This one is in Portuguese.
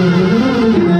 Música